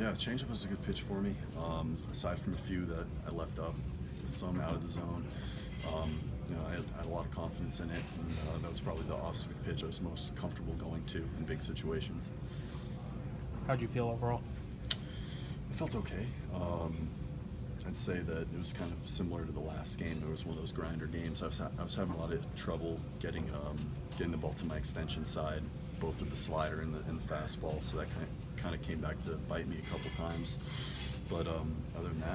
Yeah, changeup was a good pitch for me. Um, aside from a few that I left up, some out of the zone. Um, you know, I had, I had a lot of confidence in it, and uh, that was probably the off-speed pitch I was most comfortable going to in big situations. How'd you feel overall? I felt okay. Um, I'd say that it was kind of similar to the last game. It was one of those grinder games. I was, ha- I was having a lot of trouble getting um, getting the ball to my extension side, both with the slider and the, and the fastball. So that kind of, kind of came back to bite me a couple times. But um, other than that.